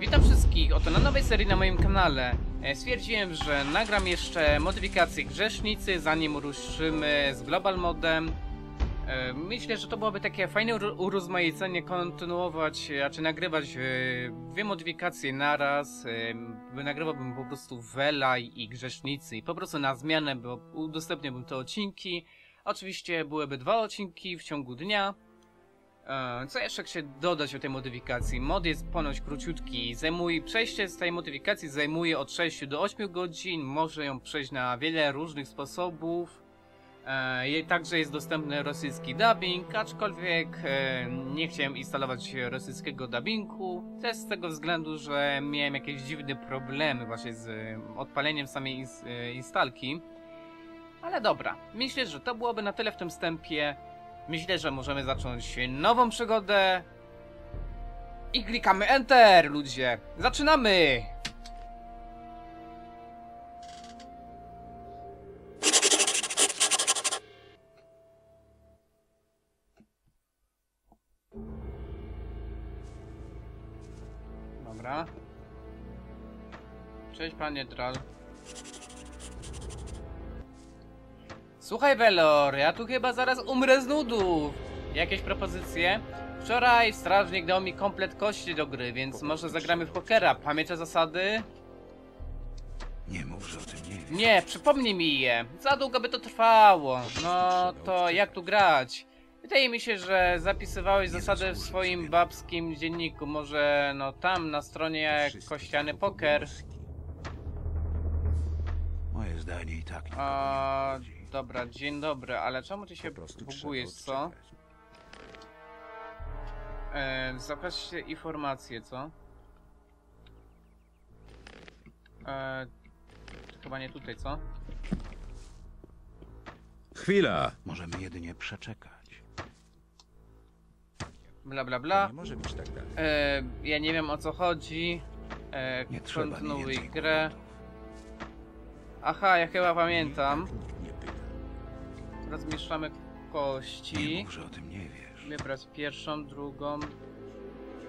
Witam wszystkich, oto na nowej serii na moim kanale. E, Stwierdziłem, że nagram jeszcze modyfikację Grzesznicy, zanim ruszymy z Global Modem. E, Myślę, że to byłoby takie fajne ur- urozmaicenie, kontynuować, a czy nagrywać e, dwie modyfikacje naraz. E, Nagrywałbym po prostu Vela i Grzesznicy i po prostu na zmianę, bo udostępniałbym te odcinki. Oczywiście byłyby dwa odcinki w ciągu dnia. E, Co jeszcze się dodać o tej modyfikacji? Mod jest ponoć króciutki. Zajmuje, przejście z tej modyfikacji zajmuje od 6 do 8 godzin. Może ją przejść na wiele różnych sposobów. E, Także jest dostępny rosyjski dubbing, aczkolwiek e, nie chciałem instalować rosyjskiego dubbingu. Też z tego względu, że miałem jakieś dziwne problemy właśnie z e, odpaleniem samej ins- e, instalki. Ale dobra, myślę, że to byłoby na tyle w tym wstępie. Myślę, że możemy zacząć nową przygodę. I klikamy Enter, ludzie. Zaczynamy! Dobra. Cześć, panie Dral. Słuchaj, Velor, ja tu chyba zaraz umrę z nudów. Jakieś propozycje? Wczoraj strażnik dał mi komplet kości do gry, więc może zagramy w pokera. Pamiętasz zasady? Nie mów, że o tym nie wiesz. Nie, przypomnij mi je. Za długo by to trwało. No to jak tu grać? Wydaje mi się, że zapisywałeś zasady w swoim babskim dzienniku. Może no tam na stronie kościany poker. Moje zdanie i tak nie. Dobra, dzień dobry, ale czemu ty się bugujesz, trzeba co? E, Zakażcie informacje, co? E, chyba nie tutaj, co? Chwila! Możemy jedynie przeczekać. Bla bla To bla. nie może być tak dalej. E, ja nie wiem o co chodzi. E, Nie trzeba kontynuuj więcej grę. Aha, ja chyba pamiętam. Nie. Rozmieszczamy Nie kości. mów, że o tym nie wiesz. Wybrać pierwszą, drugą,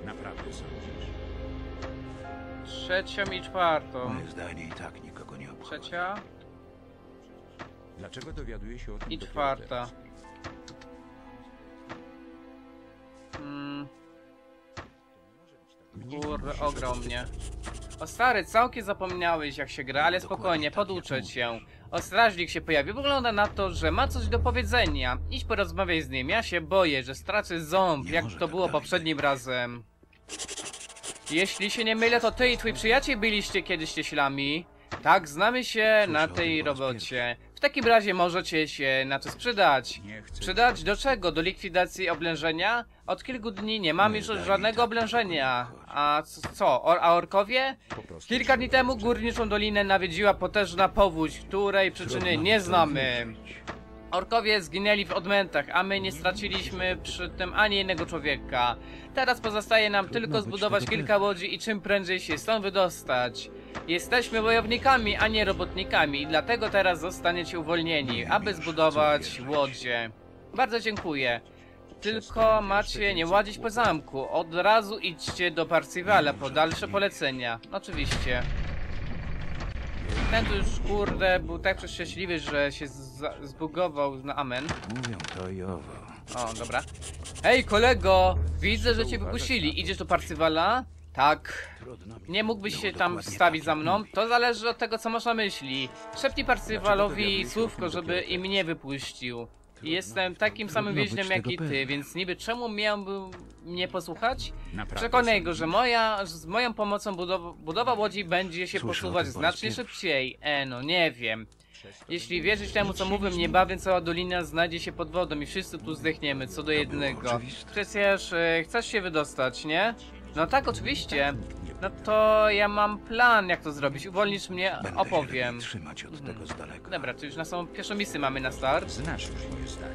Naprawdę sądzisz? trzecią i czwartą. Moje zdanie i tak nikogo nie obchodzi. Trzecia Dlaczego dowiaduję się o tym i czwarta. teraz? Mm, Mnie kurde, musisz ograł o stary, całkiem zapomniałeś jak się gra, ale spokojnie, tak, poduczę cię. O strażnik się pojawi, wygląda na to, że ma coś do powiedzenia. Idź porozmawiaj z nim, ja się boję, że stracę ząb, jak to tak było poprzednim razem. Jeśli się nie mylę, to ty i twój przyjaciel byliście kiedyś cieślami. Tak, znamy się na tej robocie. W takim razie możecie się na to sprzedać. Przydać do czego? Do likwidacji oblężenia? Od kilku dni nie mamy już żadnego oblężenia. A co, or a orkowie? Kilka dni temu górniczą dolinę nawiedziła potężna powódź, której przyczyny nie znamy. Orkowie zginęli w odmętach, a my nie straciliśmy przy tym ani jednego człowieka. Teraz pozostaje nam tylko zbudować kilka łodzi i czym prędzej się stąd wydostać. Jesteśmy wojownikami, a nie robotnikami i dlatego teraz zostaniecie uwolnieni, aby zbudować łodzie. Bardzo dziękuję. Tylko macie nie łazić po zamku. Od razu idźcie do Parcivala po dalsze polecenia. Oczywiście. Ten tu już kurde był tak przeszczęśliwy, że się zbugował na amen. Mówią to i owo. O, dobra. Hej kolego! Widzę, że cię wypuścili. Idziesz do Parcivala? Tak. Nie mógłbyś się tam wstawić tak, za mną? To zależy od tego, co masz na myśli. Szepnij o słówko, żeby i mnie wypuścił. I jestem takim samym więźniem jak i ty, więc niby czemu miałby mnie posłuchać? Przekonaj go, że moja, z moją pomocą budowa, budowa łodzi będzie się posuwać znacznie szybciej. E, no nie wiem. Jeśli wierzysz temu, co mówię, niebawem cała dolina znajdzie się pod wodą i wszyscy tu zdechniemy, co do jednego. Przecież e, chcesz się wydostać, nie? No tak, oczywiście. No to ja mam plan, jak to zrobić. Uwolnisz mnie, Będę opowiem. trzymać od tego z daleka. Dobra, to już na samą pierwszą misję mamy na start. Znasz już moje zdanie.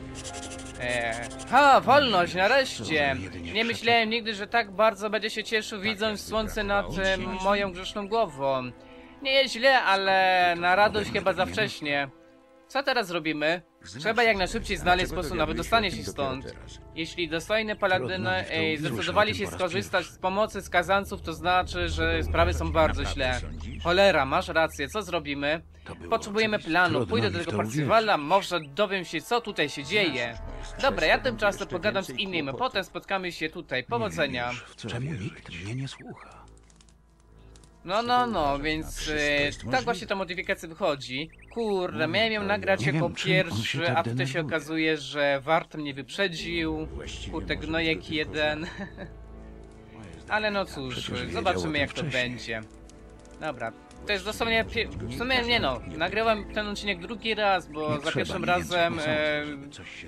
Eee, ha, wolność, nareszcie! Nie myślałem nigdy, że tak bardzo będzie się cieszył, widząc jak słońce nad e, moją grzeszną głową. Nie jest źle, ale na radość chyba za wcześnie. Co teraz robimy? Trzeba jak najszybciej znaleźć sposób na wydostanie się stąd. Jeśli dostojne Trudno paladyny zdecydowali się skorzystać z pomocy skazanców, to znaczy, że sprawy są bardzo źle. Cholera, masz rację, co zrobimy? Potrzebujemy planu, pójdę do tego Parcywala, może dowiem się, co tutaj się dzieje. Dobra, ja tymczasem pogadam z kłopotów. potem spotkamy się tutaj. Powodzenia. Czemu nikt mnie nie słucha? No, no, no, więc e, tak właśnie ta modyfikacja wychodzi. Kurde, miałem ją nagrać jako pierwszy, a tutaj się okazuje, że Wart mnie wyprzedził. Właściwie Kurde, gnojek jeden. Ale no cóż, zobaczymy jak to będzie. Dobra, to jest dosłownie, w sumie nie no, nagrywam ten odcinek drugi raz, bo za pierwszym razem e,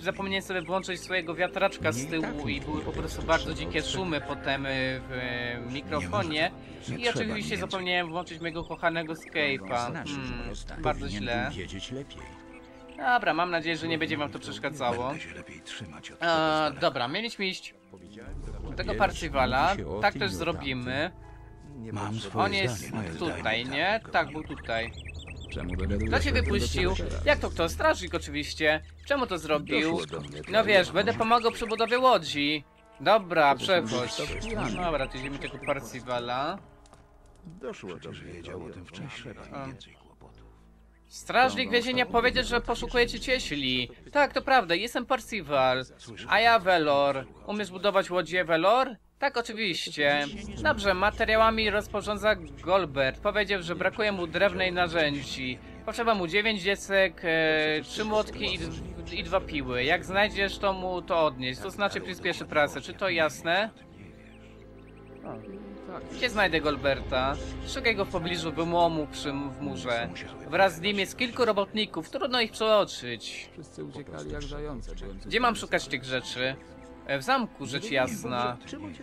zapomniałem sobie włączyć swojego wiatraczka z tyłu tak i były po prostu bardzo dzikie szumy potem e, w e, mikrofonie. Nie I oczywiście zapomniałem włączyć mojego kochanego Skype'a. Hmm, bardzo źle. Dobra, mam nadzieję, że nie będzie wam to przeszkadzało. Daleka. dobra, mieliśmy iść do tego o tak też i zrobimy. Mam swoje On jest zdanie, moje tutaj, zdanie nie? tak był nie tutaj. Czemu dowiadujesz Kto cię się wypuścił? dopiero teraz? Jak to kto? Strażnik oczywiście. Czemu to zrobił? Doszło do mnie No wiesz, będę pomagał przy budowie łodzi. Dobra, przechodź. Dobra, to idziemy tego Parcivala. Doszło do wiedział o tym wcześniej, A. Strażnik więzienia powiedział, że poszukujecie cieśli. Tak, to prawda, jestem Parcival. A ja Velor. Umiesz budować łodzie Velor? Tak, oczywiście. Dobrze, materiałami rozporządza Golbert. Powiedział, że brakuje mu drewnej narzędzi. Potrzeba mu dziewięć dziecek, e, trzy młotki i, i dwa piły. Jak znajdziesz, to mu to odnieść. To znaczy przyspieszy pracę. Czy to jasne? Gdzie znajdę Golberta? Szukaj go w pobliżu wyłomu przy w murze. Wraz z nim jest kilku robotników, trudno ich przeoczyć. Wszyscy uciekali jak zające. Gdzie mam szukać tych rzeczy? E, W zamku, rzecz jasna.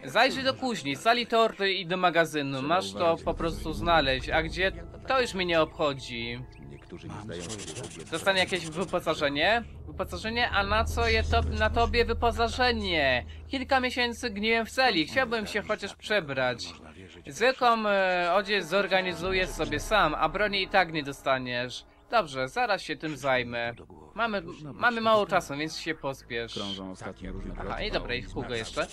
Zajrzyj do kuźni, sali torty i do magazynu. Masz to po prostu znaleźć, a gdzie? To już mnie nie obchodzi. Dostanie jakieś wyposażenie? Wyposażenie? A na co je to, na tobie wyposażenie? Kilka miesięcy gniłem w celi, chciałbym się chociaż przebrać. Zwykłą e, odzież zorganizuję sobie sam, a broni i tak nie dostaniesz. Dobrze, zaraz się tym zajmę. Mamy, mamy mało czasu, więc się pospiesz. Krążą ostatnio różne Aha, i dobra, i Hugo jeszcze.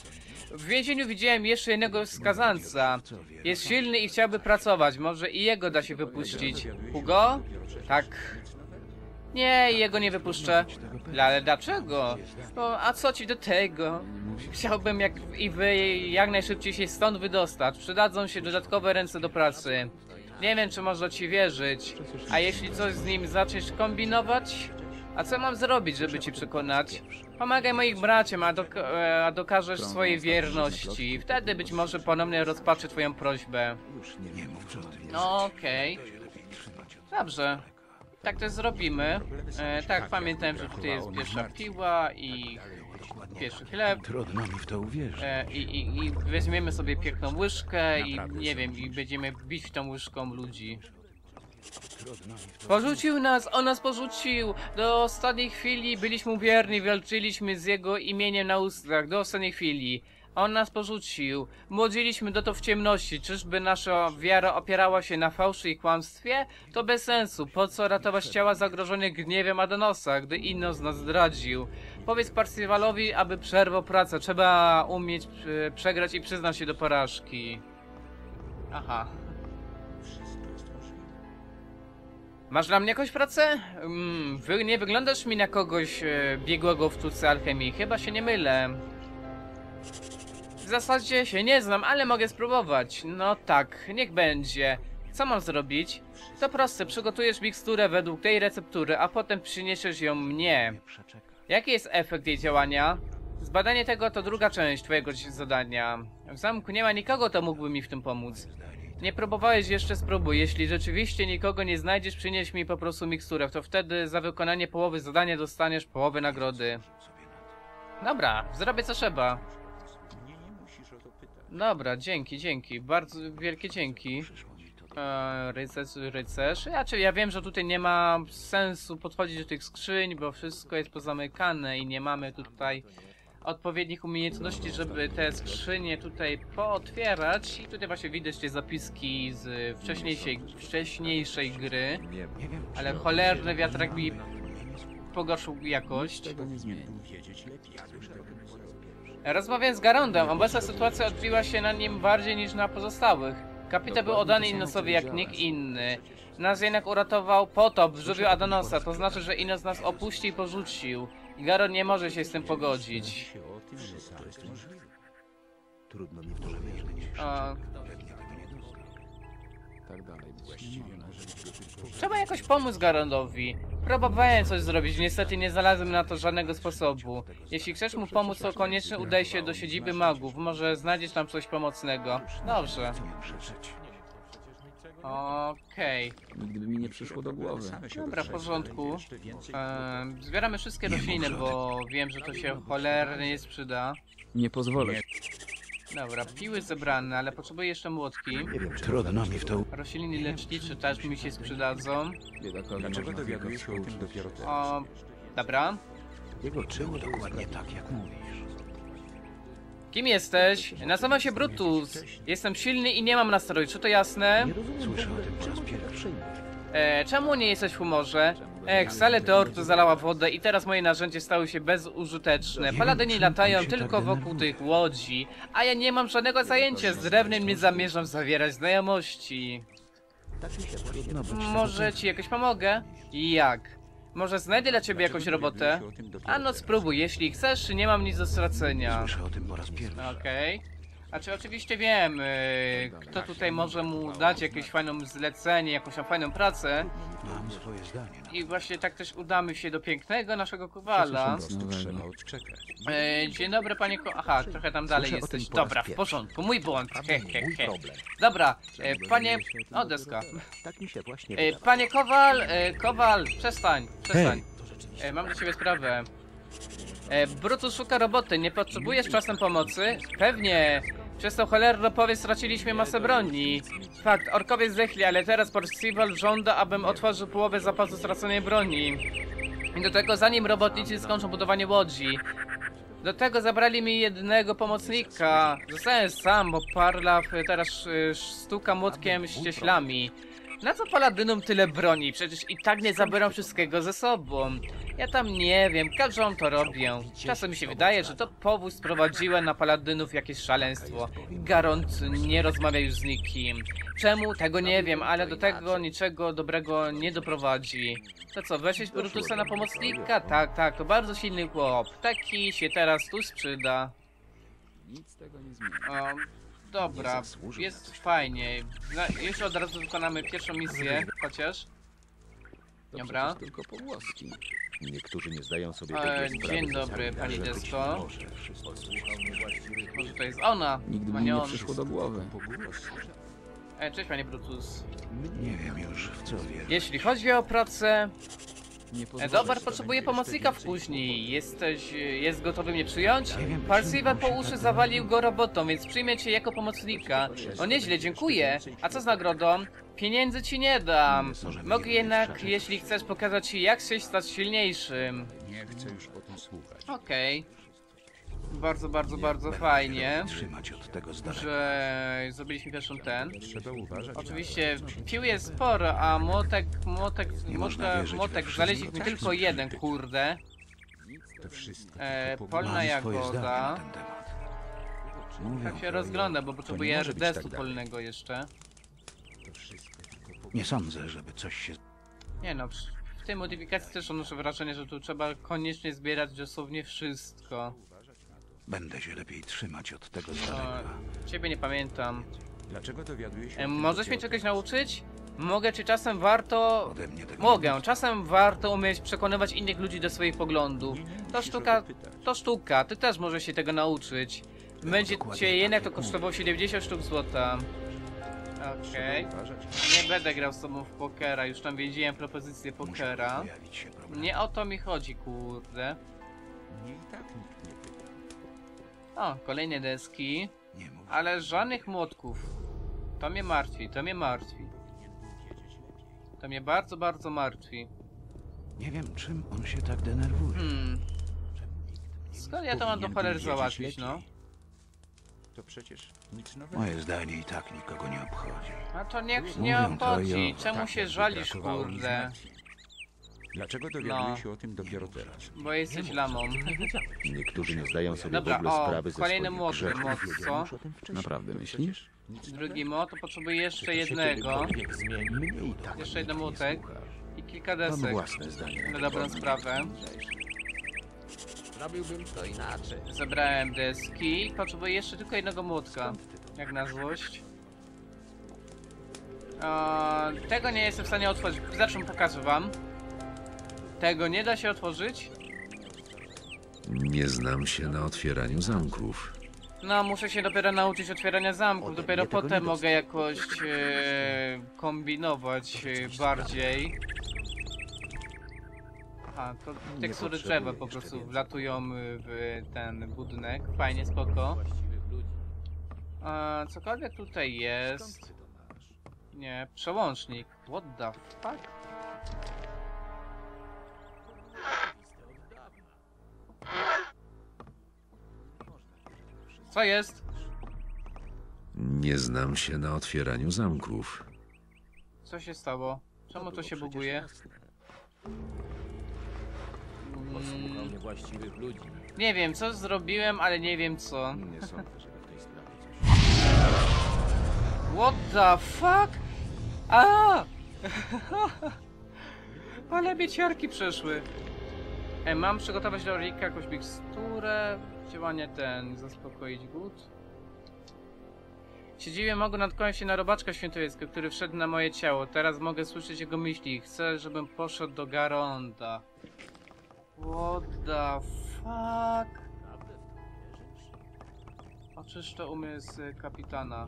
W więzieniu widziałem jeszcze jednego skazanca. Jest silny i chciałby pracować, może i jego da się wypuścić. Hugo? Tak. Nie, jego nie wypuszczę. Ale dlaczego? O, a co ci do tego? Chciałbym jak i wy jak najszybciej się stąd wydostać. Przydadzą się dodatkowe ręce do pracy. Nie wiem, czy można ci wierzyć. A jeśli coś z nim zaczniesz kombinować? A co mam zrobić, żeby ci przekonać? Pomagaj moich braciom, a, dok e, a dokażesz swojej wierności. Wtedy być może ponownie rozpatrzę twoją prośbę. No okej. Dobrze. Tak też zrobimy. E, tak, pamiętałem, że tutaj jest pierwsza piła i pierwszy chleb. Trudno mi w to uwierzyć. E, i, i, I weźmiemy sobie piękną łyżkę i nie wiem, i będziemy bić tą łyżką ludzi. Porzucił nas, on nas porzucił! Do ostatniej chwili byliśmy wierni, walczyliśmy z jego imieniem na ustach, do ostatniej chwili. On nas porzucił. Młodziliśmy do to w ciemności. Czyżby nasza wiara opierała się na fałszy i kłamstwie? To bez sensu. Po co ratować ciała zagrożone gniewem Adonosa, gdy inno z nas zdradził? Powiedz Parcywalowi, aby przerwał pracę. Trzeba umieć e, przegrać i przyznać się do porażki. Aha. Masz dla mnie jakąś pracę? Mm, wy nie wyglądasz mi na kogoś e, biegłego w sztuce alchemii. Chyba się nie mylę. W zasadzie się nie znam, ale mogę spróbować. No tak, niech będzie. Co mam zrobić? To proste, przygotujesz miksturę według tej receptury, a potem przyniesiesz ją mnie. Jaki jest efekt jej działania? Zbadanie tego to druga część twojego zadania. W zamku nie ma nikogo, kto mógłby mi w tym pomóc. Nie próbowałeś jeszcze spróbuj. Jeśli rzeczywiście nikogo nie znajdziesz, przynieś mi po prostu miksturę. To wtedy za wykonanie połowy zadania dostaniesz połowę nagrody. Dobra, zrobię co trzeba. Dobra, dzięki, dzięki. Bardzo wielkie dzięki. E, rycerz, rycerz. Ja, czy ja wiem, że tutaj nie ma sensu podchodzić do tych skrzyń, bo wszystko jest pozamykane i nie mamy tutaj odpowiednich umiejętności, żeby te skrzynie tutaj pootwierać. I tutaj właśnie widać te zapiski z wcześniejszej, wcześniejszej gry. Ale cholerny wiatrak mi pogorszył jakość. Rozmawiając z Garondem, obecna sytuacja odbiła się na nim bardziej niż na pozostałych. Kapitan był oddany Inosowi jak nikt inny. Nas jednak uratował potop w żółwiu Adonosa, to znaczy, że Inos nas opuścił i porzucił. I Garon nie może się z tym pogodzić. Trudno mi w to wierzyć. Tak dalej trzeba jakoś pomóc Garondowi. Próbowałem coś zrobić, niestety nie znalazłem na to żadnego sposobu. Jeśli chcesz mu pomóc, to koniecznie udaj się do siedziby magów. Może znajdziesz tam coś pomocnego. Dobrze. Okej. Nigdy by mi nie przyszło do głowy. Dobra, w porządku. Ehm, zbieramy wszystkie rośliny, bo wiem, że to się cholernie nie sprzyda. Nie pozwolę. Dobra, piły zebrane, ale potrzebuję jeszcze młotki. Nie wiem, trudno mi w to Rośliny lecznicze też mi się sprzydadzą. Biedakowi Dlaczego można dowiadujesz się o tym dopiero teraz? O, dobra. Jego było dokładnie tak, jak mówisz. Kim jesteś? Nazywam się Brutus. Jestem silny i nie mam nastroju, czy to jasne? Słyszę o tym po raz pierwszy. E, czemu nie jesteś w humorze? Ech, salę teortu zalała wodę i teraz moje narzędzie stały się bezużyteczne. Paladyni latają tylko wokół tych łodzi, a ja nie mam żadnego zajęcia z drewnem, nie zamierzam zawierać znajomości. Być Może ci jakoś pomogę? Jak? Może znajdę dla ciebie jakąś robotę? A no spróbuj, jeśli chcesz, nie mam nic do stracenia. Słyszę o tym po raz pierwszy. Okej. Znaczy oczywiście wiem, yy, kto tutaj może mu dać jakieś fajną zlecenie, jakąś tam fajną pracę. Mam swoje zdanie. I właśnie tak też udamy się do pięknego naszego kowala. Trzeba odczekać. E, dzień dobry panie ko... Aha, trochę tam dalej Słyszę o tym jesteś. po raz Dobra, w pierwszy. porządku, mój błąd. He, he, he. Dobra, e, panie... O, deska. Tak mi się właśnie E, panie Kowal, e, Kowal, przestań, przestań. E, mam do ciebie sprawę. E, Brutus szuka roboty, nie potrzebujesz czasem pomocy? Pewnie. Przez tą cholerną powieść straciliśmy masę broni. Fakt, orkowie zdechli, ale teraz Percival żąda, abym otworzył połowę zapasu straconej broni. I do tego zanim robotnicy skończą budowanie łodzi. Do tego zabrali mi jednego pomocnika. Zostałem sam, bo Parlaw teraz y, stuka młotkiem ścieślami. Na co paladynom tyle broni? Przecież i tak nie zabiorą wszystkiego ze sobą. Ja tam nie wiem, każą to robię. Czasem mi się wydaje, że to powóz sprowadziła na paladynów jakieś szaleństwo. Garont nie rozmawia już z nikim. Czemu? Tego nie wiem, ale do tego niczego dobrego nie doprowadzi. To co, weźmiesz Brutusa na pomocnika? Tak, tak, to bardzo silny chłop. Taki się teraz tu sprzyda. Nic tego nie zmieni. Dobra, jest fajnie. Na, już od razu wykonamy pierwszą misję, chociaż. To Dobra. przecież tylko pogłoski. Niektórzy nie zdają sobie E, tego sprawy. dzień dobry, pani Desko. Może wszystko Może to jest ona? Nigdy a mi nie nie on. przyszło do głowy. E, cześć panie Brutus. Nie wiem już w co wierzyć. Jeśli chodzi o pracę, Nie pozwolę potrzebuje pomocnika w później. Jesteś, jest gotowy mnie przyjąć? Nie wiem, Parsival po się uszy tak zawalił go robotą, więc przyjmie cię jako pomocnika. O nieźle, dziękuję. A co z nagrodą? Pieniędzy ci nie dam. Mogę jednak, jeśli chcesz, pokazać ci jak się stać silniejszym. Nie chcę już o tym słuchać. Okej. Bardzo, bardzo, bardzo fajnie, że zrobiliśmy pierwszą ten. Trzeba uważać. Oczywiście pił jest sporo, a młotek, młotek, można młotek, co tylko jeden, kurde. To wszystko. E, polna jagoda. Tak się rozgląda, bo potrzebuję RDS-u tak polnego jeszcze. To wszystko tylko nie sądzę, żeby coś się... Nie no, w tej modyfikacji też odnoszę wrażenie, że tu trzeba koniecznie zbierać dosłownie wszystko. Będę się lepiej trzymać od tego z O, daleka. ciebie nie pamiętam. Dlaczego dowiaduje się E, możesz mnie czegoś nauczyć? Mogę, czy czasem warto... Ode mnie tego Mogę, czasem warto umieć przekonywać innych ludzi do swoich poglądów. To sztuka, to sztuka, ty też możesz się tego nauczyć. Będzie cię tak, jednak to kosztowało 70 sztuk złota. Okej. Uważać. Nie będę grał z tobą w pokera, już tam wiedziałem propozycję pokera. Nie o to mi chodzi, kurde. Mnie i tak nikt nie. O, kolejne deski, Nie mów. ale żadnych młotków. To mnie martwi, to mnie martwi. To mnie bardzo, bardzo martwi. Nie wiem, czym on się tak denerwuje. Hmm. Skąd ja to mam do cholery załatwić, lepiej. no? To przecież nic nowego. Moje zdanie i tak nikogo nie obchodzi. A to niech nie obchodzi. Czemu Tak, się żalisz, kurde? Dlaczego dowiaduję No. się o tym dopiero teraz? Bo jesteś lamą. Niektórzy nie zdają sobie Dobra, w ogóle o, sprawy ze kolejny swoich młot, grzechów. młot, co? Naprawdę myślisz? Drugi młot, to potrzebuję jeszcze jednego. Jeszcze jeden młotek. I kilka Mam desek. własne zdanie. Na dobrą sprawę. Robiłbym to inaczej. Zebrałem deski. Potrzebuję jeszcze tylko jednego młotka. Jak na złość. Eee, tego nie jestem w stanie otworzyć. Zresztą pokażę wam. Tego nie da się otworzyć. Nie znam się na otwieraniu zamków. No, muszę się dopiero nauczyć otwierania zamków. Dopiero potem mogę jakoś e, kombinować e, bardziej. Aha, to tekstury drzewa po prostu wlatują w ten budynek. Fajnie, spoko. A, cokolwiek tutaj jest. Nie, przełącznik. What the fuck? Co jest? Nie znam się na otwieraniu zamków. Co się stało? Czemu to się buguje? Mm, niewłaściwych ludzi. nie wiem, co zrobiłem, ale nie wiem co. Nie sądzę, żeby w tej sprawie coś... What the fuck? A! Ale mnie ciarki przeszły. E, mam przygotować do Rika jakąś miksturę. Działanie ten, zaspokoić głód. Siedziłem mogę natknąłem się na robaczka świętowiecka, który wszedł na moje ciało. Teraz mogę słyszeć jego myśli. Chcę, żebym poszedł do Garonda. What the fuck? Oczyż to umysł kapitana.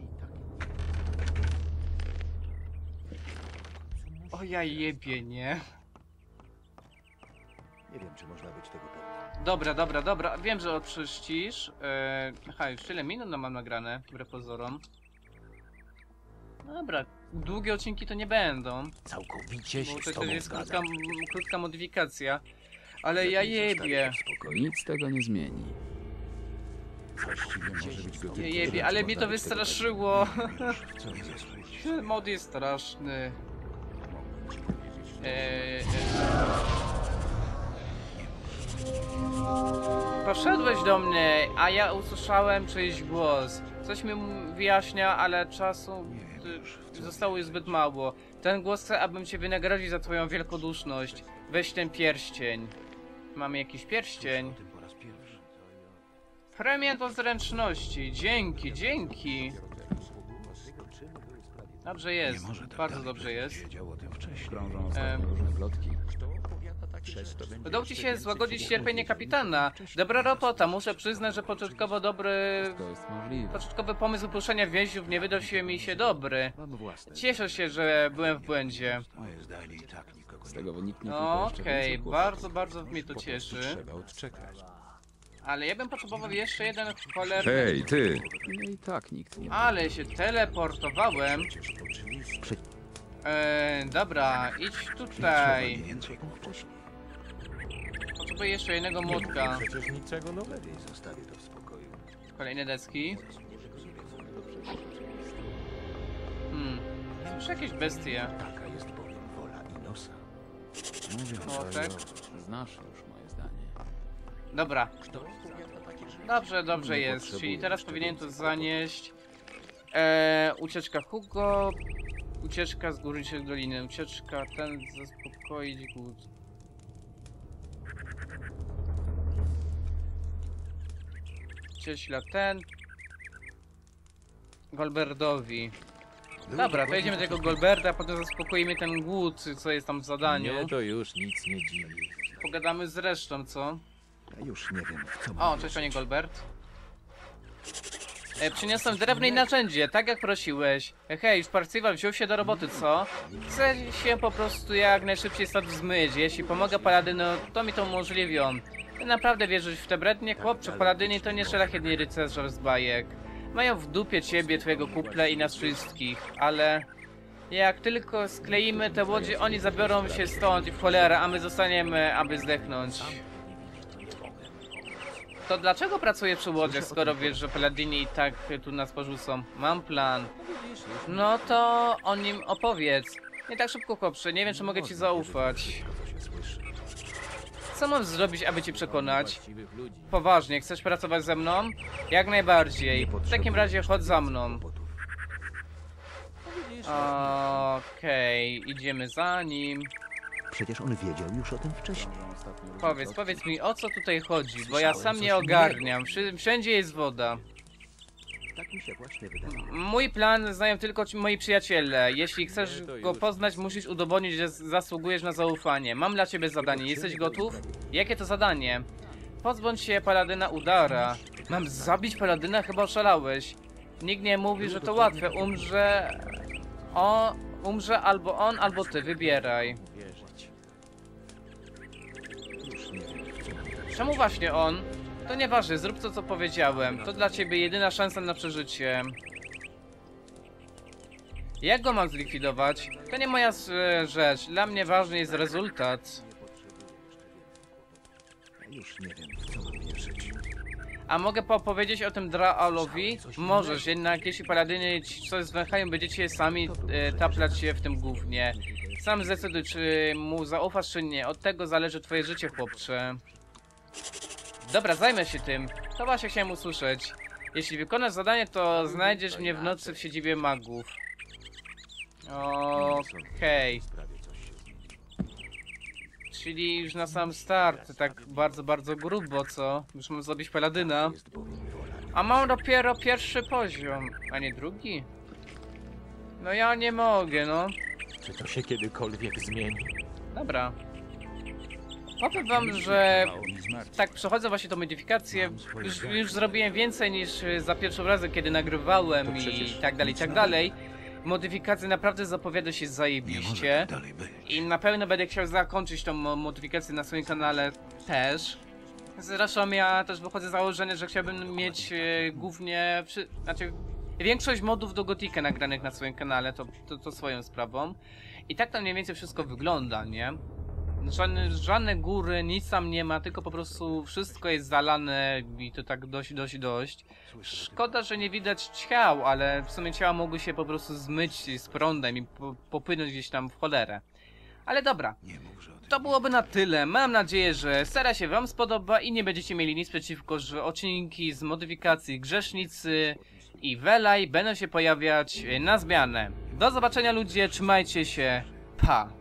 O ja jebie, nie? Nie wiem, czy można być tego pewnym. Dobra, dobra, dobra. Wiem, że odczyścisz. Eee, aha, już tyle minut no mam nagrane, wbrew pozorom. Dobra, długie odcinki to nie będą, Całkowicie bo to, to jest krótka, m- krótka modyfikacja. Ale ja jebie. Nic tego nie zmieni. Właściwie może być Ja gotowy. jebie, ale mnie to wystraszyło. Co zrobić? Ten mod jest straszny. Że Eee, Poszedłeś do mnie, a ja usłyszałem czyjś głos. Coś mi wyjaśnia, ale czasu zostało już zbyt mało. Ten głos chce, abym cię wynagrodził za twoją wielkoduszność. Weź ten pierścień. Mamy jakiś pierścień. Premia do zręczności. Dzięki, dzięki. Dobrze jest. tak Bardzo dobrze jest. Krążą ostatnio różne plotki. Przez to będzie Udało ci się złagodzić cierpienie kapitana. Dobra robota, muszę przyznać, że początkowo dobry... To jest możliwe. Początkowy pomysł wypuszczenia więźniów nie wydał się mi się dobry. Mam własne Cieszę się, że byłem w błędzie. Moje zdanie i tak nikogo Z nie tego wyniknie No, tylko jeszcze Okej, więcej kłopotów. bardzo, bardzo mnie to Po prostu cieszy. Trzeba odczekać. Ale ja bym potrzebował jeszcze jeden cholerny... Hej, ty! Mnie i tak nikt nie Ale się teleportowałem. Przecież. Eee, dobra, idź tutaj. Potrzebuję jeszcze jednego młotka. Przecież niczego nowego. zostawię to w spokoju. Kolejne deski. Hmm. Słyszę jakieś bestie. Taka jest bowiem wola Inosa. Mówiąc Młotek. Znasz już moje zdanie. Dobra. Dobrze, dobrze jest. Czyli teraz powinienem to zanieść. Eee, ucieczka Hugo. Ucieczka z górniczej doliny. Ucieczka ten zaspokoić głód. Cieśla ten. Golberdowi. Dobra, to jedziemy do tego Golberda, potem zaspokoimy ten głód, co jest tam w zadaniu. Mnie to już nic nie dziwi. Pogadamy z resztą, co? Ja już nie wiem, w co O, cześć panie Golbert. E, przyniosłem drewno i narzędzie, tak jak prosiłeś. E, hej, już wziął się do roboty, co? Chcę się po prostu jak najszybciej stąd zmyć. Jeśli pomogę Paladynu, to mi to umożliwią. Ty naprawdę wierzysz w te brednie? Chłopcze, Paladyni to nie szlachetni rycerze z bajek. Mają w dupie ciebie, twojego kuple i nas wszystkich, ale... Jak tylko skleimy te łodzie, oni zabiorą się stąd i w cholerę, a my zostaniemy, aby zdechnąć. To dlaczego pracuję przy łodziach, skoro wiesz, że Paladini i tak tu nas porzucą? Mam plan. No to o nim opowiedz. Nie tak szybko, chłopcze, nie wiem, czy mogę ci zaufać. Co mam zrobić, aby cię przekonać? Poważnie, chcesz pracować ze mną? Jak najbardziej. W takim razie chodź za mną. Okej, idziemy za nim. Przecież on wiedział już o tym wcześniej. Powiedz, powiedz mi o co tutaj chodzi, bo ja sam nie ogarniam. Wszędzie jest woda. Tak mi się właśnie wydawało. Mój plan znają tylko ci moi przyjaciele. Jeśli chcesz go poznać, musisz udowodnić, że zasługujesz na zaufanie. Mam dla ciebie zadanie. Jesteś gotów? Jakie to zadanie? Pozbądź się paladyna Udara. Mam zabić paladyna? Chyba oszalałeś. Nikt nie mówi, że to łatwe. Umrze... O... Umrze albo on, albo ty. Wybieraj. Czemu właśnie on? To nieważne, zrób to co powiedziałem. To dla ciebie jedyna szansa na przeżycie. Jak go mam zlikwidować? To nie moja e, rzecz. Dla mnie ważny jest rezultat. Już nie wiem, co mam wierzyć. A mogę powiedzieć o tym Draalowi? Możesz, jednak jeśli paladyny ci coś zwęchają, będziecie sami e, taplać się w tym głównie. Sam zdecyduj, czy mu zaufasz, czy nie. Od tego zależy twoje życie, chłopcze. Dobra, zajmę się tym. To właśnie chciałem usłyszeć. Jeśli wykonasz zadanie, to znajdziesz mnie w nocy w siedzibie magów. Okej. Zmieni. Czyli już na sam start, tak bardzo, bardzo grubo, co? Już mam zrobić paladyna. Wola A mam dopiero pierwszy poziom, a nie drugi? No ja nie mogę, no. Czy to się kiedykolwiek zmieni? Dobra. Powiem wam, że tak przechodzę właśnie tą modyfikację. Już, już zrobiłem więcej niż y, za pierwszym razem, kiedy nagrywałem i tak dalej, i tak dalej. Modyfikacja naprawdę zapowiada się zajebiście. tak. I na pewno będę chciał zakończyć tą mo- modyfikację na swoim kanale też. Zresztą ja też wychodzę z założenia, że chciałbym mieć e, głównie, przy, znaczy większość modów do Gotika nagranych na swoim kanale, to, to, to swoją sprawą. I tak tam mniej więcej wszystko wygląda, nie? Żadne, żadne góry, nic tam nie ma, tylko po prostu wszystko jest zalane i to tak dość, dość, dość. Szkoda, że nie widać ciał, ale w sumie ciała mogły się po prostu zmyć z prądem i po, popłynąć gdzieś tam w cholerę. Ale dobra, to byłoby na tyle. Mam nadzieję, że stara się wam spodoba i nie będziecie mieli nic przeciwko, że odcinki z modyfikacji Grzesznicy i Welaj będą się pojawiać na zmianę. Do zobaczenia ludzie, trzymajcie się, pa!